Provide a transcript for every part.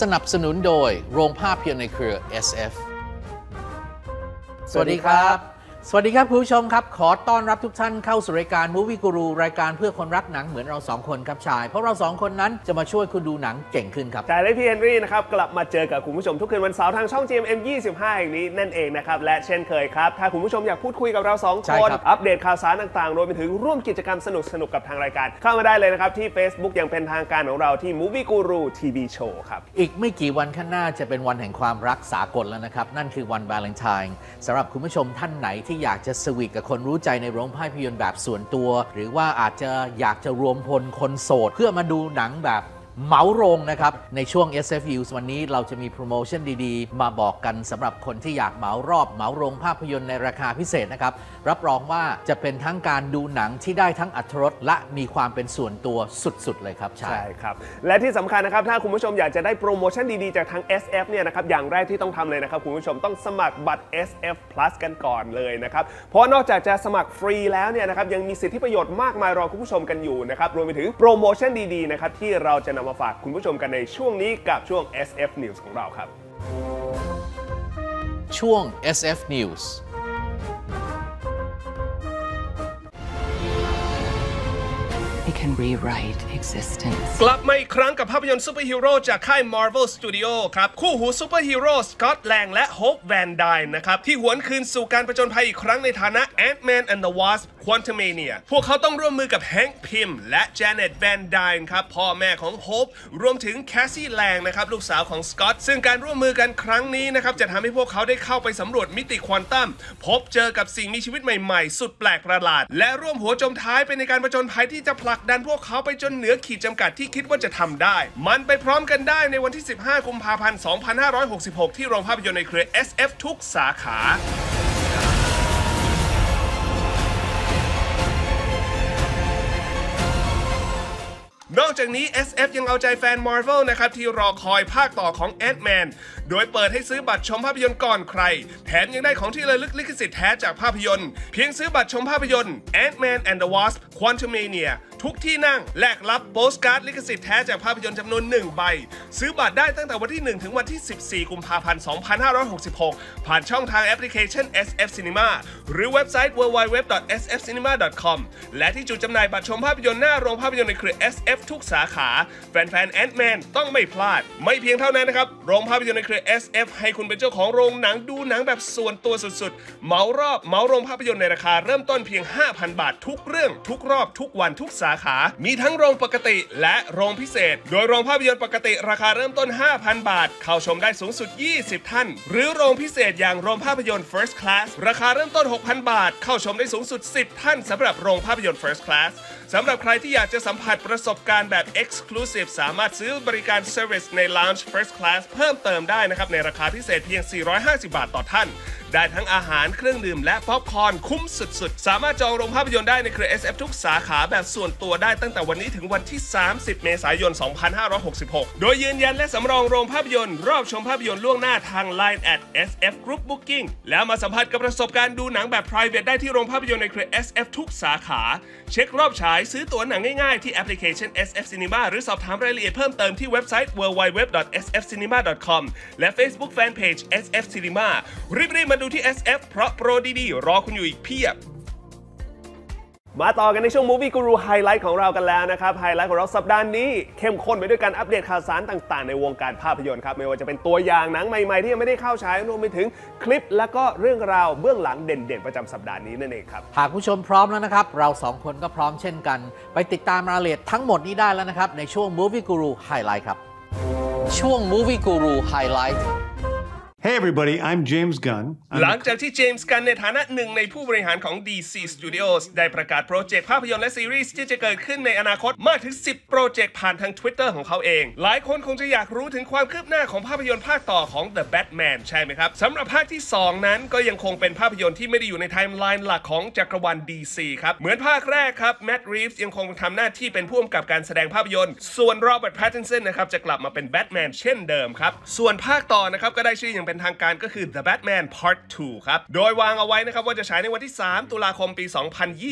สนับสนุนโดยโรงภาพยนตร์ในเครือ SF สวัสดีครับ สวัสดีครับคุณผู้ชมครับ ขอต้อนรับทุกท่านเข้าสู่รายการ Movie Guru รายการเพื่อคนรักหนังเหมือนเราสองคนครับชาย เพราะเราสองคนนั้นจะมาช่วยคุณดูหนังเก่งขึ้นครับ จ่ายและพี่เฮนรี่นะครับ กลับมาเจอกับคุณผู้ชมทุกคืนวันเสาร์ทางช่อง GMM 25แห่งนี้นั่นเองนะครับ และเช่นเคยครับ ถ้าคุณผู้ชมอยากพูดคุยกับเรา 2 ใช่คน ครับอัปเดตข่าวสารต่างๆรวมไปถึงร่วมกิจกรรมสนุกๆกับทางรายการ เข้ามาได้เลยนะครับที่ Facebook อย่างเป็นทางการของเราที่ Movie Guru TV Show ครับ อีกไม่กี่วันข้างหน้าจะเป็นวันแห่งความรักสากลแล้วนะครับ นั่นคือวันวาเลนไทน์สำหรับคุณผู้ชมท่านไหนที่อยากจะสวีทกับคนรู้ใจในโรงภาพยนตร์แบบส่วนตัว หรือว่าอาจจะอยากจะรวมพลคนโสด เพื่อมาดูหนังแบบ เหมาโรงนะครับ ในช่วง SF Views วันนี้เราจะมีโปรโมชั่นดีๆ มาบอกกันสำหรับคนที่อยากเหมารอบเหมาโรงภาพยนตร์ในราคาพิเศษนะครับ รับรองว่าจะเป็นทั้งการดูหนังที่ได้ทั้งอัตรสและมีความเป็นส่วนตัวสุดๆ เลยครับชายใช่ครับ และที่สำคัญนะครับ ถ้าคุณผู้ชมอยากจะได้โปรโมชั่นดี ๆ จากทาง SF เนี่ยนะครับ อย่างแรกที่ต้องทำเลยนะครับ คุณผู้ชมต้องสมัครบัตร SF Plus กันก่อนเลยนะครับ เพราะนอกจากจะสมัครฟรีแล้วเนี่ยนะครับ ยังมีสิทธิประโยชน์มากมายรอคุณผู้ชมกันอยู่นะครับ รวมไปถึงโปรโมชั่นดี ๆ นะครับ ที่เราจะนำมาฝากคุณผู้ชมกันในช่วงนี้กับช่วง SF News ของเราครับ ช่วง SF News It can rewrite existence. กลับมาอีกครั้งกับภาพยนตร์ซูเปอร์ฮีโร่จากค่าย Marvel Studio ครับ คู่หูซูเปอร์ฮีโร่สกอตแลงและโฮปแวนไดน์นะครับ ที่หวนคืนสู่การประจนภัยอีกครั้งในฐานะ Ant-Man and the Wasp Quantumania พวกเขาต้องร่วมมือกับแฮงค์พิมและ Janet Van Dyne ครับ พ่อแม่ของโฮปรวมถึงแคสซี่แลงนะครับ ลูกสาวของสกอตซึ่งการร่วมมือกันครั้งนี้นะครับ จะทำให้พวกเขาได้เข้าไปสำรวจมิติควอนตัม พบเจอกับสิ่งมีชีวิตใหม่ๆ สุดแปลกประหลาด และร่วมหัวจมท้ายไปในการประจนภัยที่จะผลักดันพวกเขาไปจนเหนือขีดจำกัดที่คิดว่าจะทำได้ มันไปพร้อมกันได้ในวันที่ 15 กุมภาพันธ์ 2566 ที่โรงภาพยนตร์ในเครือ SF ทุกสาขา อกจากนี้ SF ยังเอาใจแฟน Marvel นะครับที่รอคอยภาคต่อของ Ant-Man โดยเปิดให้ซื้อบัตรชมภาพยนตร์ก่อนใคร แถมยังได้ของที่ระลึกลิขสิทธิ์แท้จากภาพยนตร์ เพียงซื้อบัตรชมภาพยนตร์ Ant-Man and the Wasp Quantumania ทุกที่นั่ง แลกรับโปสการ์ดลิขสิทธิ์แท้จากภาพยนตร์จำนวน 1 ใบ ซื้อบัตรได้ตั้งแต่วันที่ 1 ถึงวันที่ 14 กุมภาพันธ์ 2566 ผ่านช่องทางแอปพลิเคชัน SF Cinema หรือเว็บไซต์ www.sfcinema.com และที่จุดจำหน่ายบัตรชมภาพยนตร์หน้าโรงภาพยนตร์ในเครือ SF ทุกสาขา แฟนๆ Ant-Man ต้องไม่พลาด ไม่เพียงเท่านั้นนะครับโรงภาพยนตร์ในเครือ SF ให้คุณเป็นเจ้าของโรงหนังดูหนังแบบส่วนตัวสุดๆเหมารอบเหมาโรงภาพยนตร์ในราคาเริ่มต้นเพียง 5,000 บาททุกเรื่องทุกรอบทุกวันทุกสาขา มีทั้งโรงปกติและโรงพิเศษ โดยโรงภาพยนตร์ปกติราคาเริ่มต้น 5,000 บาท เข้าชมได้สูงสุด 20 ท่าน หรือโรงพิเศษอย่างโรงภาพยนตร์ First Class ราคาเริ่มต้น 6,000 บาท เข้าชมได้สูงสุด 10 ท่านสำหรับโรงภาพยนตร์ First Class สำหรับใครที่อยากจะสัมผัสประสบการณ์แบบ Exclusive สามารถซื้อบริการ Service ใน Lounge First Class เพิ่มเติมได้นะครับในราคาพิเศษเพียง 450 บาทต่อท่าน ได้ทั้งอาหารเครื่องดื่มและป๊อปคอร์นคุ้มสุดๆ สามารถจองโรงภาพยนตร์ได้ในเครือ SF ทุกสาขาแบบส่วนตัวได้ตั้งแต่วันนี้ถึงวันที่ 30 เมษายน 2566 โดยยืนยันและสำรองโรงภาพยนตร์ รอบชมภาพยนตร์ล่วงหน้าทาง Line at SF Group Booking แล้วมาสัมผัสกับประสบการณ์ดูหนังแบบ private ได้ที่โรงภาพยนตร์ในเครือ SF ทุกสาขา เช็ครอบฉายซื้อตั๋วหนังง่ายๆ ที่แอปพลิเคชัน SF Cinema หรือสอบถามรายละเอียดเพิ่มเติมที่เว็บไซต์ www.sfcinema.com และ Facebook Fanpage SF Cinema รีบๆมาดูที่ SF เพราะโปรดีๆ รอคุณอยู่อีกเพียบ มาต่อกันในช่วง Movie Guru ไฮไลท์ของเรากันแล้วนะครับ ไฮไลท์ของเราสัปดาห์นี้ เข้มข้นไปด้วยการอัปเดตข่าวสารต่างๆ ในวงการภาพยนตร์ครับ ไม่ว่าจะเป็นตัวอย่างหนังใหม่ๆ ที่ยังไม่ได้เข้าฉายรวมไปถึงคลิปและก็เรื่องราวเบื้องหลังเด่นๆ ประจำสัปดาห์นี้นั่นเองครับ หากผู้ชมพร้อมแล้วนะครับ เราสองคนก็พร้อมเช่นกัน ไปติดตามรายละเอียดทั้งหมดนี้ได้แล้วนะครับ ในช่วง Movie Guru Highlight ครับ ช่วง Movie Guru Highlight Hey, everybody, I'm James Gunn. หลังจากที่เจมส์กันในฐานะหนึ่งในผู้บริหารของ DC Studios ได้ประกาศโปรเจกต์ภาพยนตร์และซีรีส์ที่จะเกิดขึ้นในอนาคตมากถึง 10 โปรเจกต์ผ่านทาง Twitter ของเขาเอง หลายคนคงจะอยากรู้ถึงความคืบหน้าของภาพยนตร์ภาคต่อของ The Batman ใช่ไหมครับสำหรับภาคที่ 2 นั้นก็ยังคงเป็นภาพยนตร์ที่ไม่ได้อยู่ในไทม์ไลน์หลักของจักรวาล DC ครับ เหมือนภาคแรกครับ Matt Reeves ยังคงทำหน้าที่เป็นผู้กำกับการแสดงภาพยนตร์ ส่วน Robert Pattinson นะครับจะกลับมาเป็นแบทแมนเช่นเดิมครับส่วนภาคต่อนะครับก็ได้ชื่ออย่างเป็นทางการก็คือ The Batman Part 2 ครับ โดยวางเอาไว้นะครับว่าจะฉายในวันที่ 3 ตุลาคมปี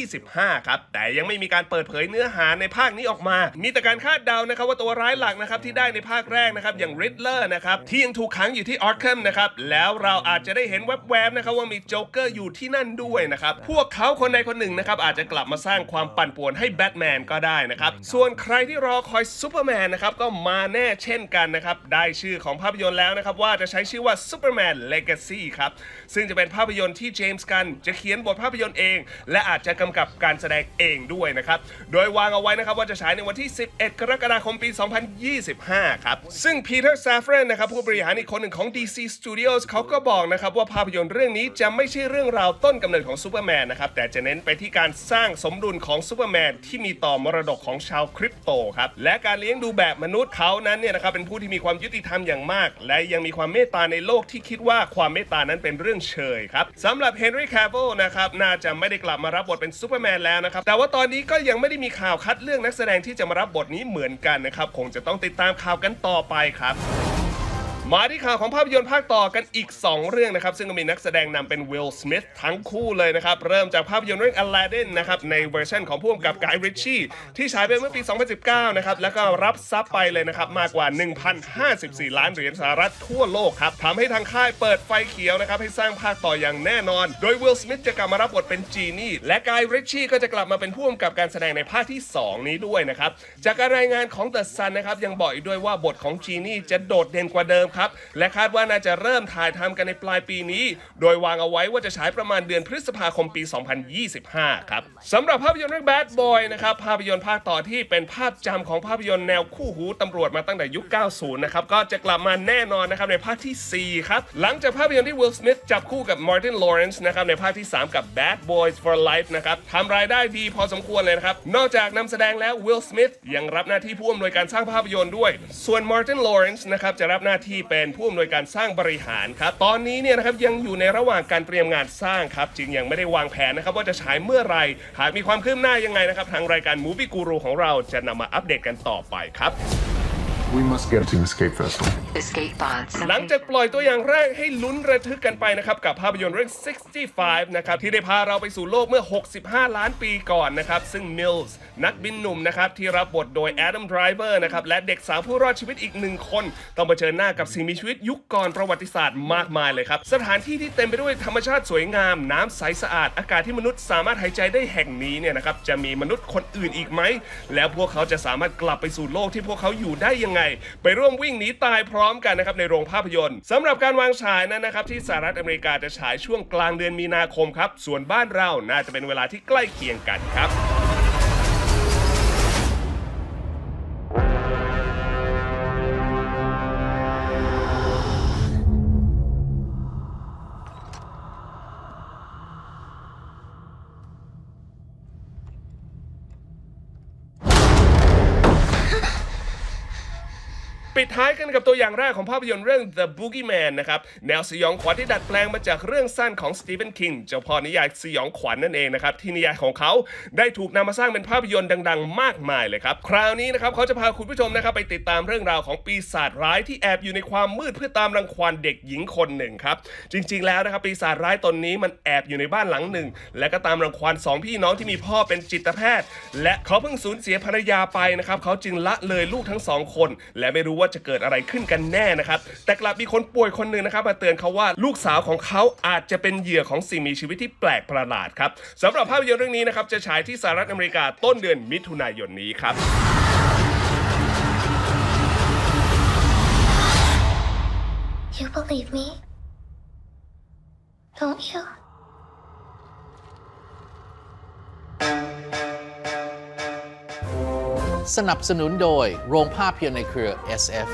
2025 ครับ แต่ยังไม่มีการเปิดเผยเนื้อหาในภาคนี้ออกมา มีแต่การคาดเดานะครับว่าตัวร้ายหลักนะครับที่ได้ในภาคแรกนะครับอย่าง Riddler นะครับที่ยังถูกขังอยู่ที่ Arkham นะครับแล้วเราอาจจะได้เห็นแวบๆนะครับว่ามีโจ๊กเกอร์อยู่ที่นั่นด้วยนะครับพวกเขาคนใดคนหนึ่งนะครับอาจจะกลับมาสร้างความปั่นป่วนให้แบทแมนก็ได้นะครับส่วนใครที่รอคอยซูเปอร์แมนนะครับก็มาแน่เช่นกันนะครับได้ชื่อของภาพยนตร์แล้วนะครับว่าจะใช้ชื่อว่า Superman Legacy ครับ ซึ่งจะเป็นภาพยนตร์ที่เจมส์กันจะเขียนบทภาพยนตร์เอง และอาจจะกำกับการแสดงเองด้วยนะครับ โดยวางเอาไว้นะครับว่าจะฉายในวันที่ 11 กรกฎาคมปี 2025 ครับ ซึ่ง Peter Safran นะครับผู้บริหารอีกคนหนึ่งของ DC Studios เขาก็บอกนะครับว่าภาพยนตร์เรื่องนี้จะไม่ใช่เรื่องราวต้นกำเนิดของซูเปอร์แมนนะครับแต่จะเน้นไปที่การสร้างสมดุลของซูเปอร์แมนที่มีต่อมรดกของชาวคริปโตครับและการเลี้ยงดูแบบมนุษย์เขานั้นเนี่ยนะครับเป็นผู้ที่มีความยุติธรรมอย่างมาก และยังมีความเมตตาในโลกที่คิดว่าความเมตตานั้นเป็นเรื่องเชยครับสำหรับเฮนรี่คา v ว l นะครับน่าจะไม่ได้กลับมารับบทเป็นซูเปอร์แมนแล้วนะครับแต่ว่าตอนนี้ก็ยังไม่ได้มีข่าวคัดเลือกนักแสดงที่จะมารับบทนี้เหมือนกันนะครับคงจะต้องติดตามข่าวกันต่อไปครับ มาที่ข่าวของภาพยนตร์ภาคต่อกันอีก 2 เรื่องนะครับ ซึ่งก็มีนักแสดงนำเป็นวิลสมิธทั้งคู่เลยนะครับ เริ่มจากภาพยนตร์เรื่อง Aladdin นะครับ ในเวอร์ชันของผู้กำกับกายริชชี่ที่ฉายไปเมื่อปี 2019 นะครับ แล้วก็รับทรัพย์ไปเลยนะครับ มากกว่า 1,054 ล้านเหรียญสหรัฐทั่วโลกครับทำให้ทางค่ายเปิดไฟเขียวนะครับ ให้สร้างภาคต่ออย่างแน่นอน โดยวิลสมิธจะกลับมารับบทเป็นจีนี่และกายริชชี่ก็จะกลับมาเป็นผู้กำกับการแสดงในภาคที่ 2 นี้ด้วยนะครับจากการรายงานของ The Sun นะครับยังบอกอีกด้วยว่าบทของจีนี่จะโดดเด่นกว่าเดิมครับ และคาดว่าน่าจะเริ่มถ่ายทำกันในปลายปีนี้ โดยวางเอาไว้ว่าจะฉายประมาณเดือนพฤษภาคมปี 2025 ครับสำหรับภาพยนตร์เรื่อง Bad Boy นะครับภาพยนตร์ภาคต่อที่เป็นภาพจำของภาพยนตร์แนวคู่หูตำรวจมาตั้งแต่ยุค 90 นะครับก็จะกลับมาแน่นอนนะครับในภาคที่ 4 ครับ หลังจากภาพยนตร์ที่ Will Smith จับคู่กับ Martin Lawrence นะครับในภาคที่ 3 กับ Bad Boys for Life นะครับทำรายได้ดีพอสมควรเลยนะครับ นอกจากนำแสดงแล้ว Will Smith ยังรับหน้าที่ผู้อำนวยการสร้างภาพยนตร์ด้วย ส่วน Martin Lawrence นะครับจะรับหน้าที่เป็นผู้อำนวยการสร้างบริหารครับ ตอนนี้เนี่ยนะครับยังอยู่ในระหว่างการเตรียมงานสร้างครับ จึงยังไม่ได้วางแผนนะครับว่าจะฉายเมื่อไรหากมีความคืบหน้ายังไงนะครับทางรายการ Movie Guru ของเราจะนำมาอัปเดตกันต่อไปครับ We must get to Escape Vessel. หลังจากปล่อยตัวอย่างแรกให้ลุ้นระทึกกันไปนะครับกับภาพยนตร์เรื่อง 65 นะครับที่ได้พาเราไปสู่โลกเมื่อ 65 ล้านปีก่อนนะครับซึ่งมิลส์นักบินหนุ่มนะครับที่รับบทโดยแอดัมไดรเวอร์นะครับและเด็กสาวผู้รอดชีวิตอีกหนึ่งคน ต้องเผชิญหน้ากับสิ่งมีชีวิตยุคก่อนประวัติศาสตร์มากมายเลยครับสถานที่ที่เต็มไปด้วยธรรมชาติสวยงาม น้ำใสสะอาด อากาศที่มนุษย์สามารถหายใจได้แห่งนี้เนี่ยนะครับจะมีมนุษย์คนอื่นอีกไหมแล้วพวกเขาจะสามารถกลับไปสู่โลกที่พวกเขาอยู่ได้ยังไง ไปร่วมวิ่งหนีตายพร้อมกันนะครับในโรงภาพยนตร์สำหรับการวางฉายนั้นนะครับที่สหรัฐอเมริกาจะฉายช่วงกลางเดือนมีนาคมครับส่วนบ้านเราน่าจะเป็นเวลาที่ใกล้เคียงกันครับ ปิดท้ายกันกับตัวอย่างแรกของภาพยนตร์เรื่อง The Boogeyman นะครับ แนวสยองขวัญที่ดัดแปลงมาจากเรื่องสั้นของสตีเฟนคิงเจ้าพ่อนิยายสยองขวัญนนั่นเองนะครับ ที่นิยายของเขาได้ถูกนำมาสร้างเป็นภาพยนตร์ดัง ๆ มากมายเลยครับ คราวนี้นะครับเขาจะพาคุณผู้ชมนะครับไปติดตามเรื่องราวของปีศาจร้ายที่แอบอยู่ในความมืดเพื่อตามรังควานเด็กหญิงคนหนึ่งครับจริง ๆ แล้วนะครับปีศาจร้ายตนนี้มันแอบอยู่ในบ้านหลังหนึ่ง และก็ตามรังควานสองพี่น้องที่มีพ่อเป็นจิตแพทย์ และเขาเพิ่งสูญเสียภรรยาไปนะครับเขาจึงละเลยลูกทั้งสองคน และไม่รู้ว่าจะเกิดอะไรขึ้นกันแน่นะครับ แต่กลับมีคนป่วยคนหนึ่งนะครับ มาเตือนเขาว่าลูกสาวของเขาอาจจะเป็นเหยื่อของสิ่งมีชีวิตที่แปลกประหลาดครับสำหรับภาพยนตร์เรื่องนี้นะครับจะฉายที่สหรัฐอเมริกาต้นเดือนมิถุนายนนี้ครับ You believe me? Don't you? สนับสนุนโดยโรงภาพยนตร์ในเครือ SF